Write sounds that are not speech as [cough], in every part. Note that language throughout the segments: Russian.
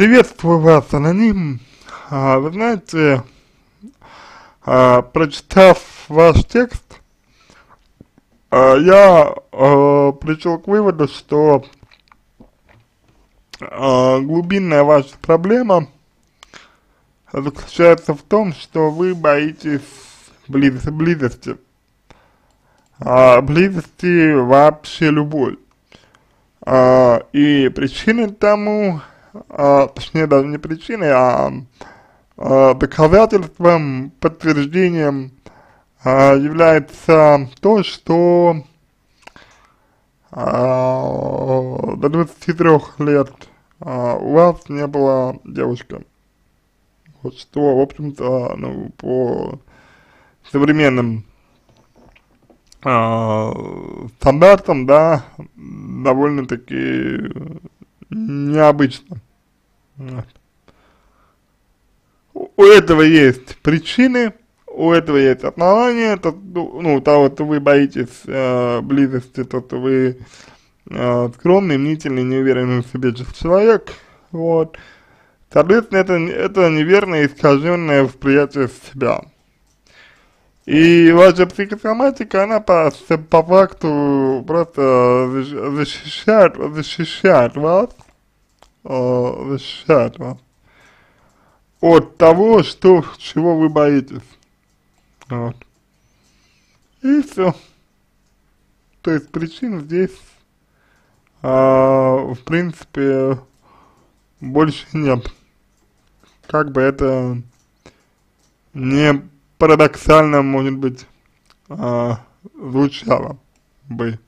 Приветствую вас, аноним. А, вы знаете, а, прочитав ваш текст, а, я а, пришел к выводу, что а, глубинная ваша проблема заключается в том, что вы боитесь близ близости, а, близости вообще любой. А, и причиной тому, а, точнее даже не причиной, а, а доказательством, подтверждением а, является то, что а, до 23 лет у вас не было девушки. Вот что, в общем-то, ну, по современным э, стандартам, да, довольно-таки необычно. Вот. У этого есть причины, у этого есть основания, то, ну, того, что вы боитесь э, близости, то, что вы э, скромный, мнительный, неуверенный в себе человек, вот. Соответственно, это, это неверное искаженное восприятие себя. И ваша психосоматика, она по, по факту просто защищает, защищает вас, э, защищает вас от того, что, чего вы боитесь. Вот. И все. То есть причин здесь, а, в принципе, больше нет. Как бы это не парадоксально, может быть, а, звучало бы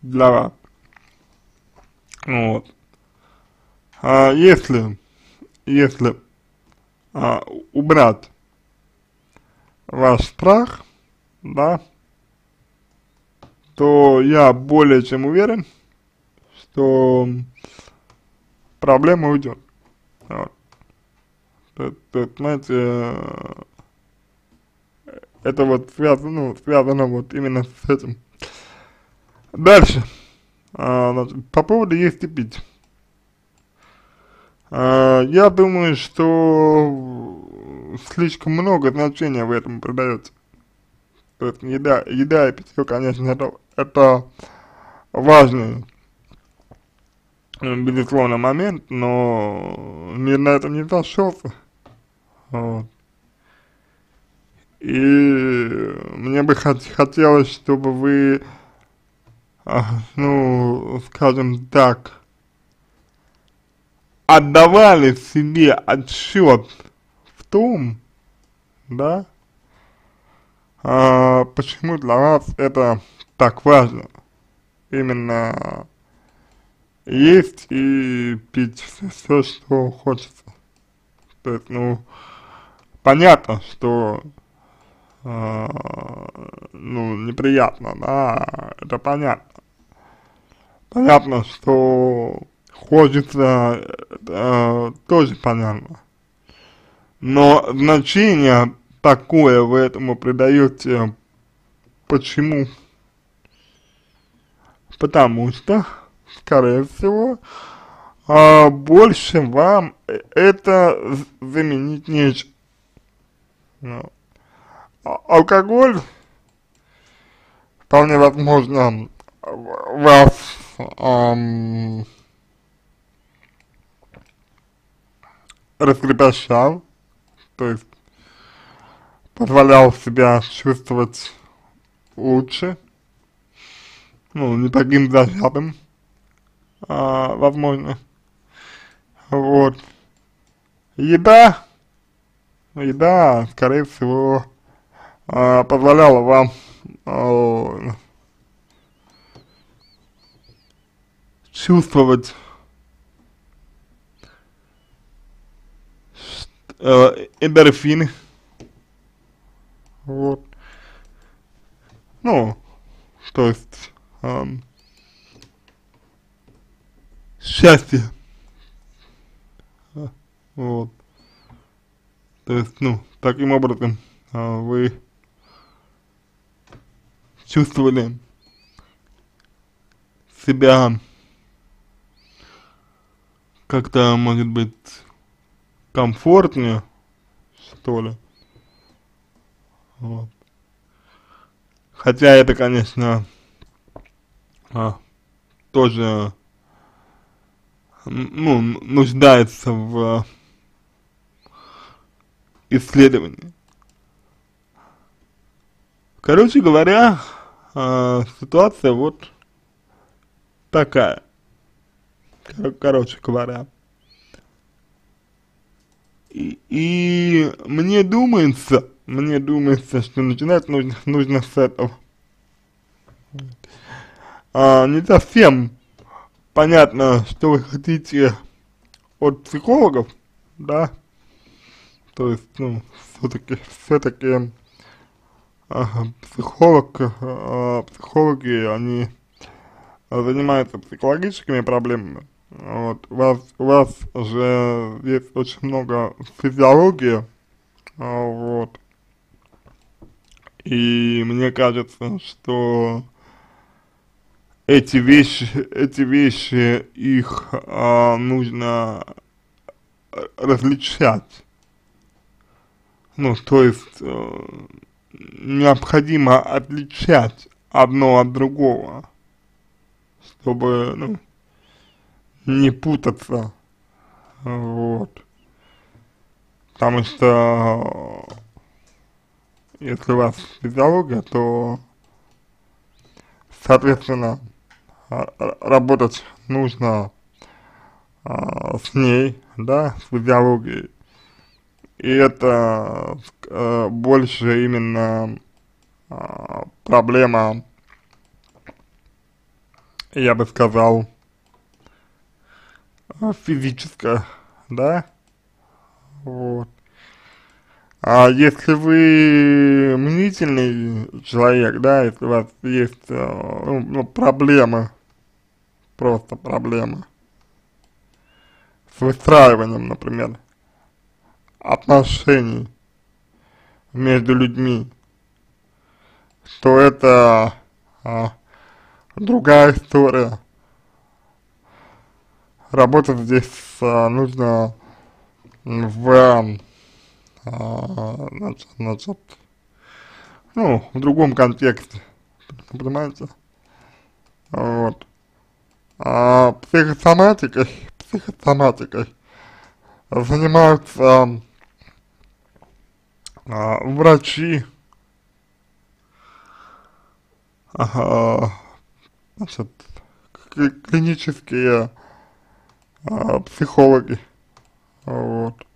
для вас. Вот. А если, если а, убрать ваш страх, да, то я более чем уверен, что проблема уйдет. Вот. Тут, тут, знаете, это вот связано, ну, связано вот именно с этим. Дальше. А, значит, по поводу есть и пить. А, я думаю, что слишком много значения в этом придается. То есть еда, еда и питье, конечно, это, это важный, безусловно, момент, но мир на этом не зашелся. Вот. И мне бы хот хотелось, чтобы вы, а, ну, скажем так, отдавали себе отчет в том, да, а, почему для вас это так важно, именно есть и пить все, все что хочется. То есть, ну, понятно, что ну, неприятно, да, это понятно. Понятно, что хочется, э, тоже понятно. Но значение такое вы этому придаете, почему? Потому что, скорее всего, а больше вам это заменить нечем. Ну, алкоголь, вполне возможно, вас эм, раскрепощал, то есть позволял себя чувствовать лучше, ну, не таким зажатым, а, возможно. Вот. Еда, еда, скорее всего, а, позволяла вам а, чувствовать э, эндорфины. Вот. Ну, то есть, эм, счастье. Вот. То есть, ну, таким образом э, вы чувствовали себя как-то, может быть, комфортнее, что ли. Вот. Хотя это, конечно, а, тоже ну, нуждается в исследовании. Короче говоря, э, ситуация вот такая. Кор короче говоря. И, и мне думается, мне думается, что начинать нужно, нужно с этого. А, не совсем понятно, что вы хотите от психологов, да, то есть, ну, все-таки, все-таки психолог, э, психологи, они занимаются психологическими проблемами, вот, у вас, у вас же есть очень много физиологии, вот, и мне кажется, что эти вещи, эти вещи, их а, нужно различать. Ну, то есть, э, необходимо отличать одно от другого, чтобы, ну, не путаться, вот. Потому что, если у вас физиология, то, соответственно, а, работать нужно а, с ней, да, с физиологией. И это а, больше именно а, проблема, я бы сказал, физическая, да, вот. А если вы мнительный человек, да, если у вас есть ну, ну, проблемы просто проблема. С выстраиванием, например, отношений между людьми, то это а, другая история. Работать здесь а, нужно в, а, значит, значит, ну, в другом контексте, понимаете? Вот а, психосоматикой, психосоматикой занимаются а, врачи, а, значит, клинические а, психологи, вот.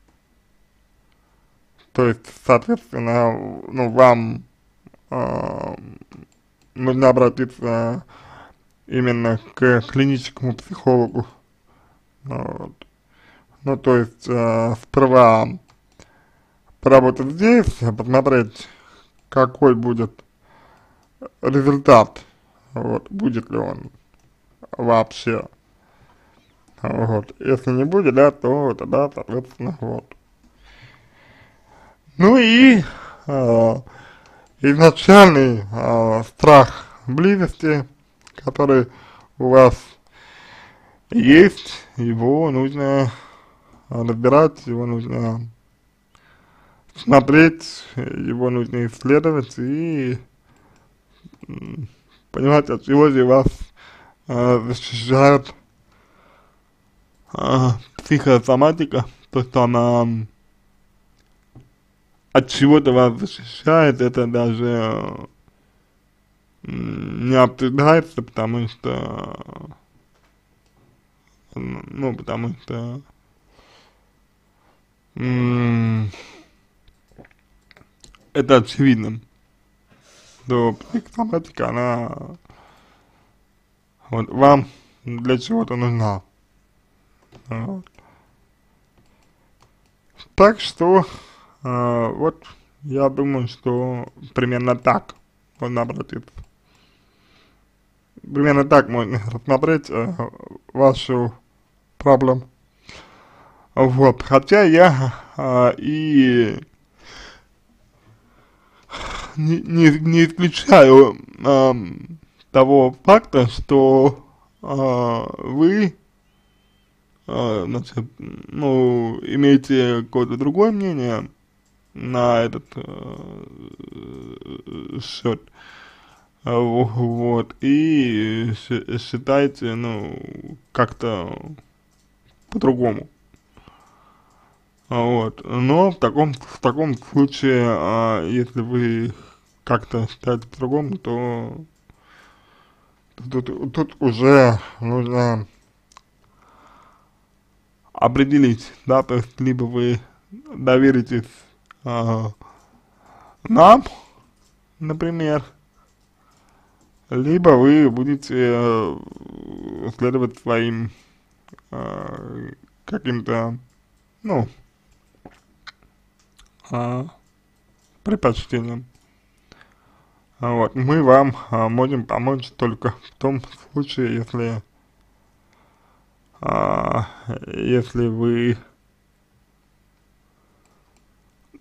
То есть, соответственно, ну, вам э, нужно обратиться именно к клиническому психологу. Вот. Ну, то есть, э, сперва поработать здесь, посмотреть, какой будет результат, вот, будет ли он вообще. Вот. Если не будет, да, то тогда, соответственно, вот. Ну и э, изначальный э, страх близости, который у вас есть, его нужно разбирать, его нужно смотреть, его нужно исследовать и понимать, от чего же вас э, защищает э, психосоматика, то, что она от чего-то вас защищает, это даже не обсуждается, потому что, ну, потому что, это очевидно, что психосоматика, она вот вам для чего-то нужна. Вот. Так что, э, вот, я думаю, что примерно так можно обратиться примерно так можно [laughs] рассмотреть э, вашу проблему. Вот, хотя я э, и не, не, не исключаю э, того факта, что э, вы э, значит, ну, имеете какое-то другое мнение на этот э, счет, вот, и считайте, ну, как-то по-другому. Вот, но в таком, в таком случае, а, если вы как-то считаете по-другому, то тут, тут уже нужно определить, да, то есть либо вы доверитесь э, нам, например, либо вы будете э, следовать своим э, каким-то, ну, э, предпочтениям. Вот, мы вам а, можем помочь только в том случае, если, а, если вы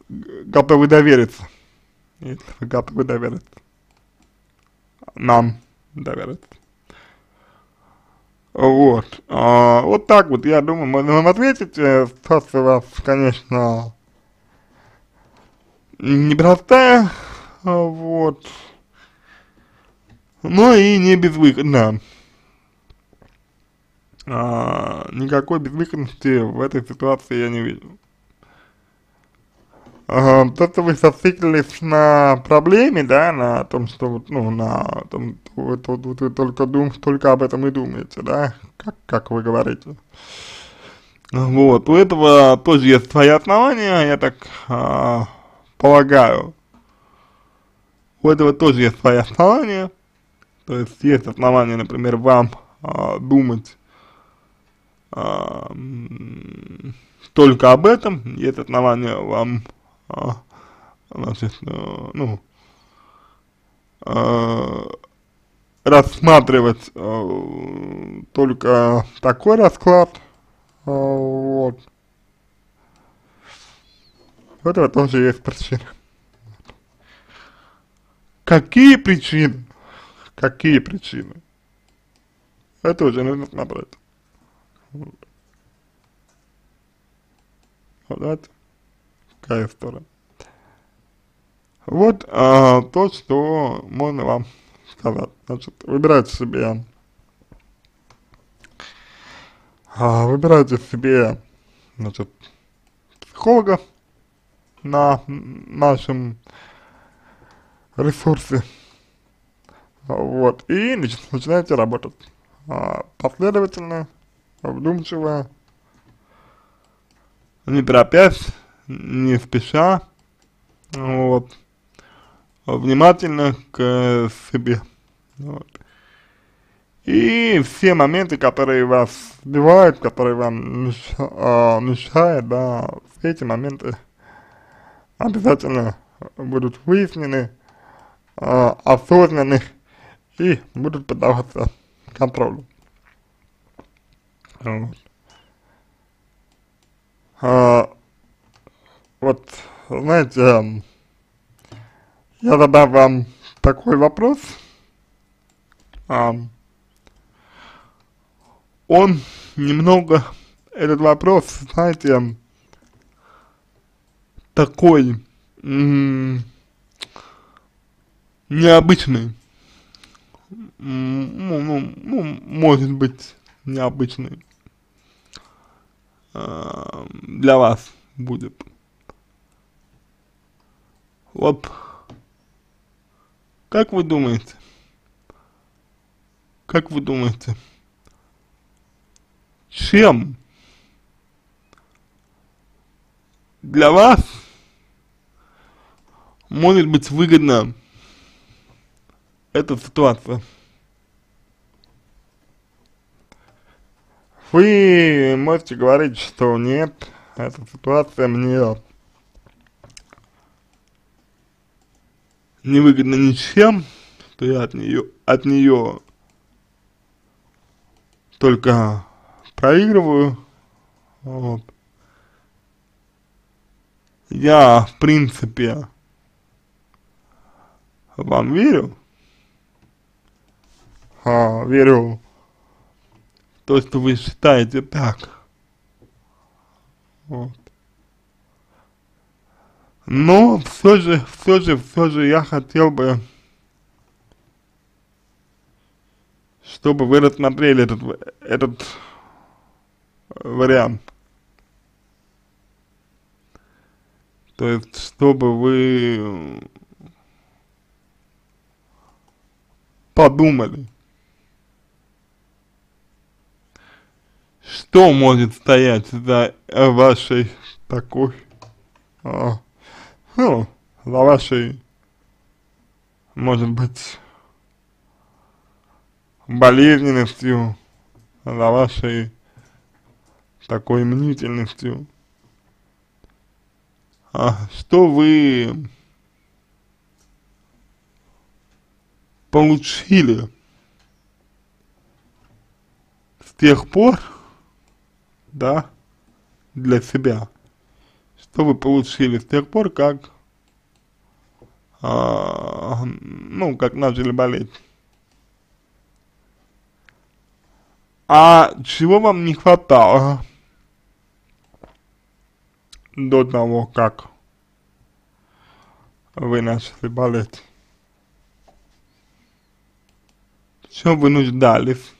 готовы довериться. Если вы готовы довериться. Нам довериться. Вот. А, вот так вот, я думаю, можно вам ответить. Ситуация вас, конечно, непростая. Вот но и не безвыходно. А, никакой безвыходности в этой ситуации я не вижу. А, то, что вы зациклились на проблеме, да, на том, что, ну, на том, вы, вы, вы только, дум, только об этом и думаете, да, как, как вы говорите. Вот, у этого тоже есть свои основания, я так а, полагаю. У этого тоже есть свои основания. То есть есть основания, например, вам а, думать а, только об этом, есть основания вам, а, значит, а, ну, а, рассматривать а, только такой расклад, а, вот. У этого тоже есть причины. Какие причины? Какие причины? Это уже нужно смотреть. Вот. Вот какая история. Вот а, то, что можно вам сказать. Значит, выбирайте себе, а, выбирайте себе, значит, психолога на нашем ресурсе. Вот, и начинаете работать. А, последовательно, вдумчиво, не торопясь, не спеша, вот, внимательно к себе, вот. И все моменты, которые вас сбивают, которые вам меш, а, мешают, да, все эти моменты обязательно будут выяснены, а, осознаны, и будут поддаваться контролю. Вот. А, вот, знаете, я задам вам такой вопрос. А, он немного, этот вопрос, знаете, такой необычный. Ну, ну, ну, может быть необычный. Э, для вас будет. Вот, как вы думаете, как вы думаете, чем для вас может быть выгодно эта ситуация. Вы можете говорить, что нет, эта ситуация мне невыгодна ничем, что я от нее, от нее только проигрываю, вот. Я, в принципе, вам верю, а, верю то, что вы считаете так, Вот. Но все же, все же, все же я хотел бы, чтобы вы рассмотрели этот, этот вариант. То есть, чтобы вы подумали, что может стоять за вашей такой, а, ну, за вашей, может быть, болезненностью, за вашей такой мнительностью? А, что вы получили с тех пор, да, для себя, что вы получили с тех пор, как, а, ну, как начали болеть. А чего вам не хватало? до того, как вы начали болеть. В чем вы нуждались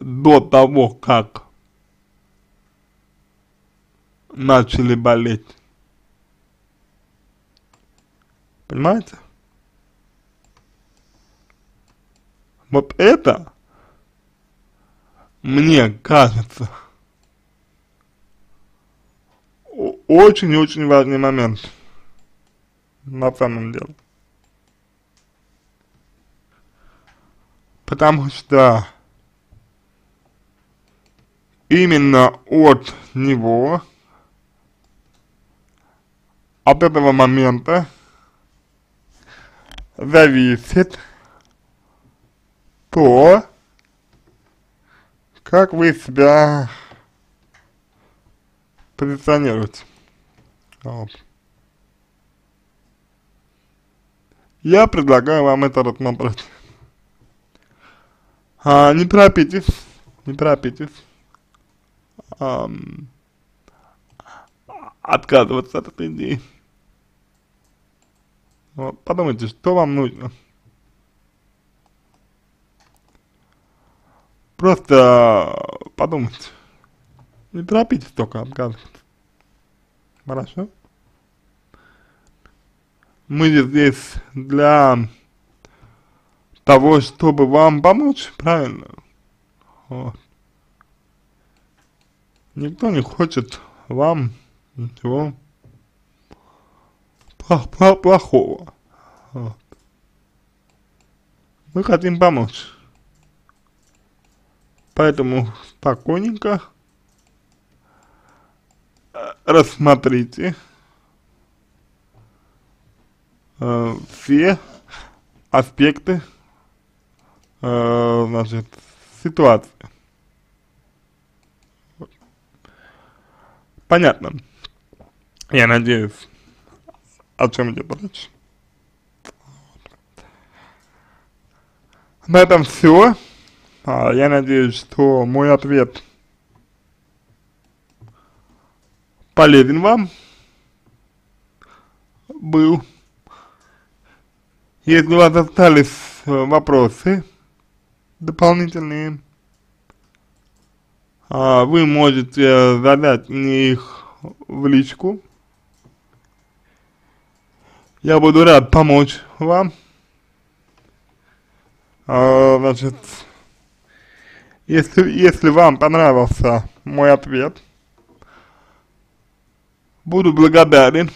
до того, как начали болеть. Понимаете? Вот это мне кажется, очень-очень важный момент на самом деле. Потому что именно от него, от этого момента зависит то, как вы себя позиционируете? Вот. Я предлагаю вам это рассмотреть. А, не торопитесь, не торопитесь. А, отказываться от этой идеи. Вот, подумайте, что вам нужно. Просто подумайте. Не торопитесь только отказываться. Хорошо? Мы здесь для того, чтобы вам помочь, правильно? Вот. Никто не хочет вам ничего плохого. Вот. Мы хотим помочь. Поэтому спокойненько э, рассмотрите э, все аспекты э, значит, ситуации. Понятно. Я надеюсь, о чем идет речь. На этом все. А, я надеюсь, что мой ответ полезен вам был. Если у вас остались э, вопросы дополнительные, а, вы можете задать мне их в личку. Я буду рад помочь вам. А, значит, если, если вам понравился мой ответ, буду благодарен,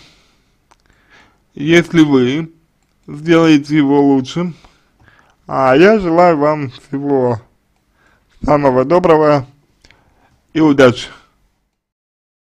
если вы сделаете его лучшим. А я желаю вам всего самого доброго и удачи.